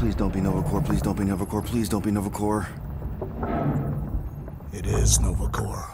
Please don't be Nova Corps. Please don't be Nova Corps. Please don't be Nova Corps. It is Nova Corps.